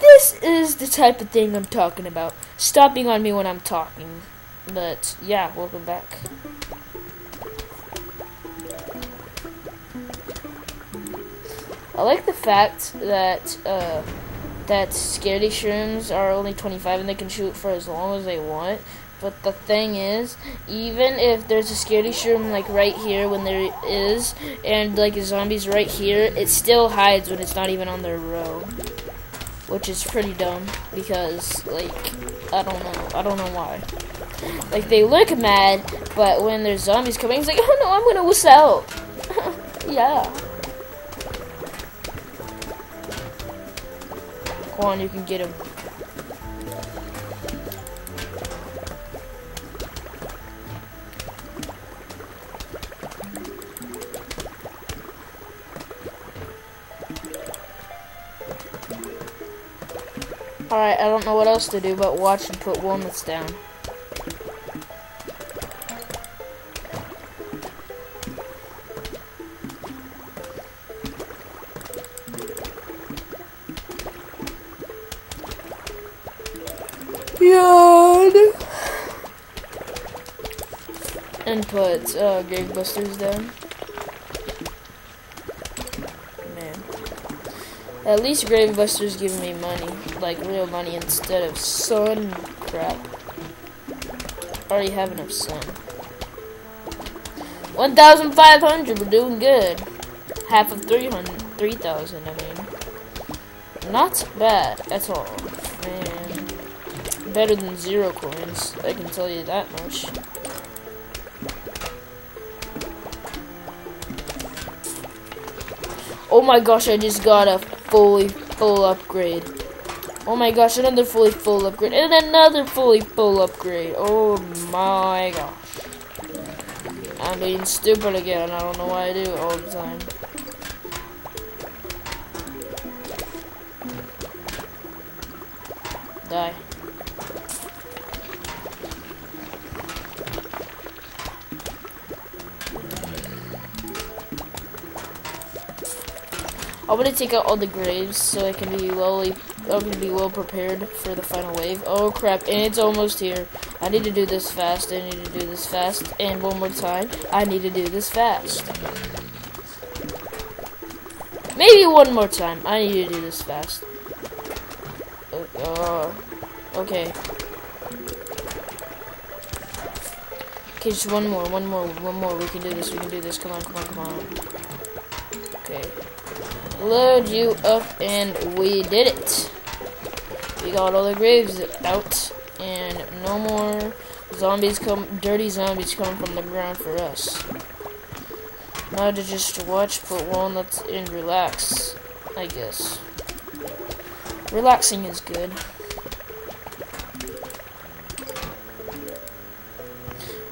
This is the type of thing I'm talking about. Stopping on me when I'm talking. But yeah, welcome back. I like the fact that uh, that scaredy shrooms are only 25 and they can shoot for as long as they want. But the thing is, even if there's a scaredy shroom like right here when there is, and like a zombie's right here, it still hides when it's not even on their row. Which is pretty dumb because like I don't know. I don't know why. Like they look mad, but when there's zombies coming, it's like, oh no, I'm gonna wuss out. yeah. Come on, you can get him. Alright, I don't know what else to do but watch and put walnuts down. Yawn. And put uh, Gravebusters down. Man. At least Gravebusters give me money. Like real money instead of sun crap. Already have enough sun. 1,500, we're doing good. Half of 300, 3,000, I mean. Not bad at all. Man. Better than zero coins, I can tell you that much. Oh my gosh, I just got a fully full upgrade. Oh my gosh, another fully full upgrade. And another fully full upgrade. Oh my gosh. I'm being stupid again. I don't know why I do it all the time. Die. I'm gonna take out all the graves so I can be well I can be well prepared for the final wave. Oh crap, and it's almost here. I need to do this fast, I need to do this fast, and one more time, I need to do this fast. Maybe one more time, I need to do this fast. Uh, okay. Okay, just one more, one more, one more. We can do this, we can do this. Come on, come on, come on. Okay load you up, and we did it. We got all the graves out, and no more zombies come, dirty zombies coming from the ground for us. Now to just watch, put walnuts, and relax, I guess. Relaxing is good.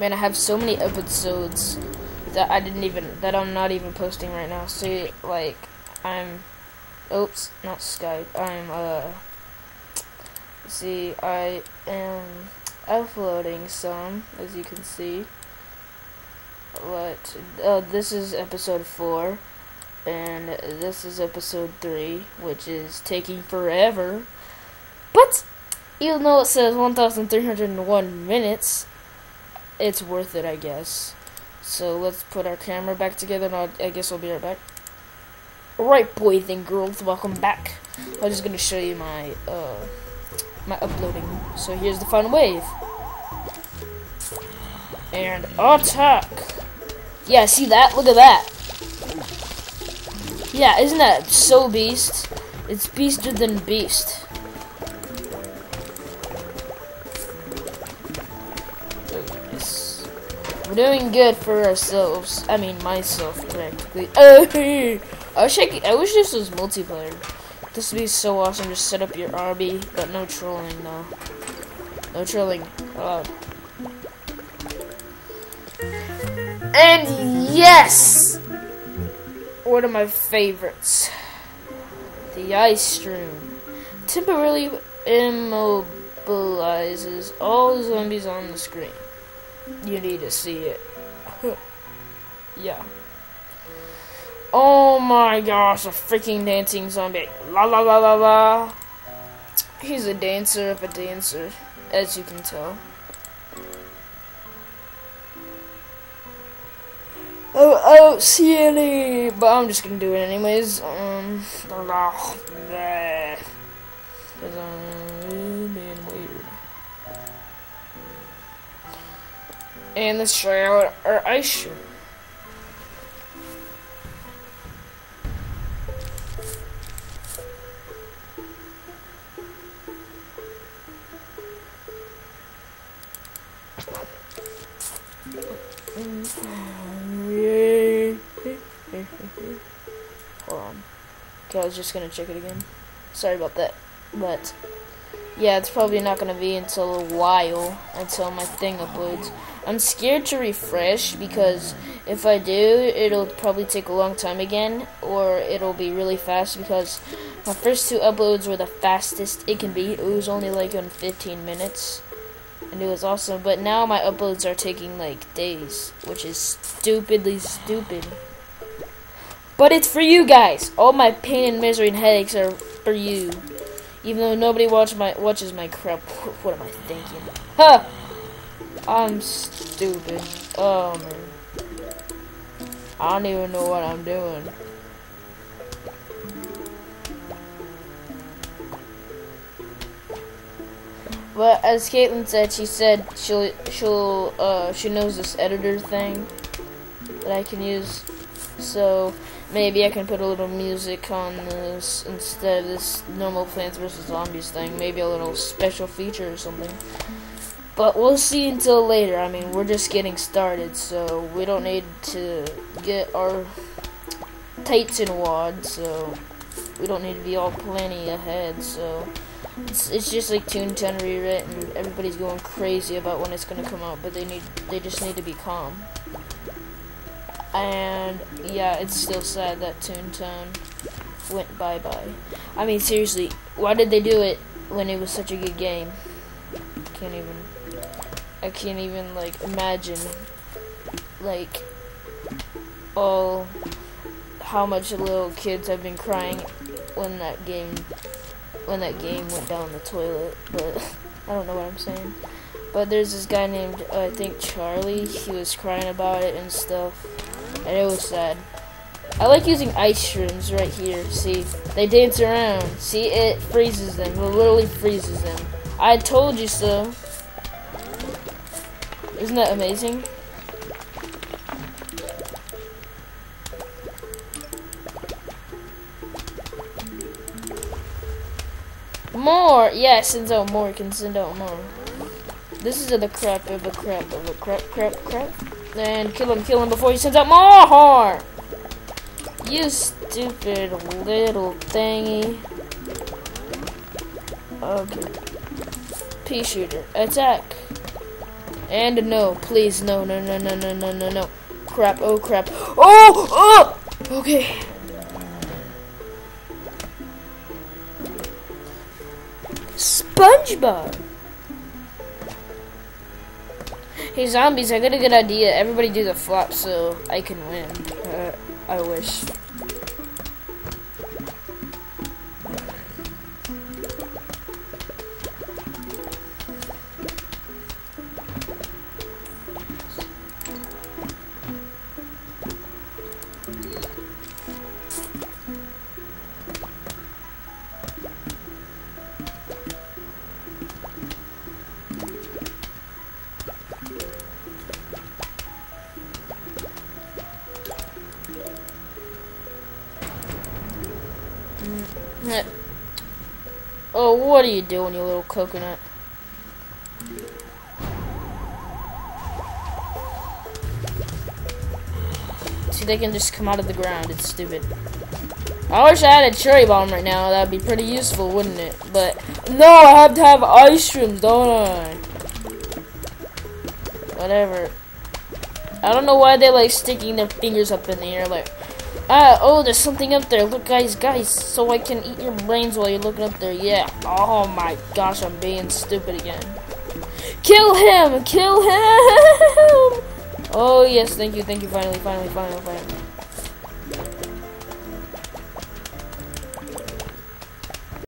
Man, I have so many episodes that I didn't even, that I'm not even posting right now. See, like, I'm, oops, not Skype. I'm, uh, see, I am uploading some, as you can see. But, uh, this is episode 4, and this is episode 3, which is taking forever. But, even though it says 1,301 minutes, it's worth it, I guess. So let's put our camera back together, and I'll, I guess I'll be right back. Alright, boys and girls, welcome back. I'm just gonna show you my uh my uploading. So here's the final wave. And attack! Yeah, see that? Look at that. Yeah, isn't that so beast? It's beaster than beast. We're doing good for ourselves. I mean, myself, practically. Oh, I wish I, could, I wish this was multiplayer. This would be so awesome. Just set up your RB, but no trolling though. No trolling allowed. And yes, one of my favorites, the ice shroom, temporarily immobilizes all the zombies on the screen. You need to see it. yeah. Oh my gosh, a freaking dancing zombie. La la la la la. He's a dancer of a dancer, as you can tell. Oh, see any, but I'm just gonna do it anyways. Um, because I'm being weird. And let's try out our ice shroom. Hold on. Okay, I was just gonna check it again. Sorry about that. But yeah, it's probably not gonna be until a while until my thing uploads. I'm scared to refresh because if I do, it'll probably take a long time again, or it'll be really fast because my first two uploads were the fastest it can be. It was only like in 15 minutes and it was awesome. But now my uploads are taking like days, which is stupidly stupid. But it's for you guys. All my pain and misery and headaches are for you. Even though nobody watch my watches my crap. What am I thinking? Huh! I'm stupid. Oh man. I don't even know what I'm doing. But as Caitlin said, she said she'll she'll uh, she knows this editor thing that I can use. So maybe I can put a little music on this instead of this normal Plants vs Zombies thing. Maybe a little special feature or something. But we'll see until later. I mean, we're just getting started, so we don't need to get our tights in wad. So we don't need to be all planning ahead. So. It's, it's just like Toontown rewritten. Everybody's going crazy about when it's gonna come out, but they need they just need to be calm. And yeah, it's still sad that Toontown went bye bye. I mean, seriously, why did they do it when it was such a good game? I can't even. I can't even like imagine like all how much little kids have been crying when that game when that game went down the toilet, but I don't know what I'm saying. But there's this guy named, uh, I think, Charlie. He was crying about it and stuff, and it was sad. I like using ice shrooms right here. See, they dance around. See, it freezes them. It literally freezes them. I told you so. Isn't that amazing? More! Yeah, sends out more. Can send out more. This is the crap of a crap of a crap, crap, crap. And kill him, kill him before he sends out more! You stupid little thingy. Okay. Pea shooter, attack. And no, please, no, no, no, no, no, no, no, no. Crap, oh crap. Oh! Oh! Okay. SpongeBob. Hey zombies, I got a good idea. Everybody do the flop so I can win. Uh, I wish. What are you doing, you little coconut? See, they can just come out of the ground. It's stupid. I wish I had a cherry bomb right now. That would be pretty useful, wouldn't it? But, no, I have to have ice shrooms, don't I? Whatever. I don't know why they like sticking their fingers up in the air like Ah, oh, there's something up there. Look, guys, guys, so I can eat your brains while you're looking up there. Yeah. Oh my gosh, I'm being stupid again. Kill him! Kill him! Oh, yes, thank you, thank you, finally, finally, finally, finally.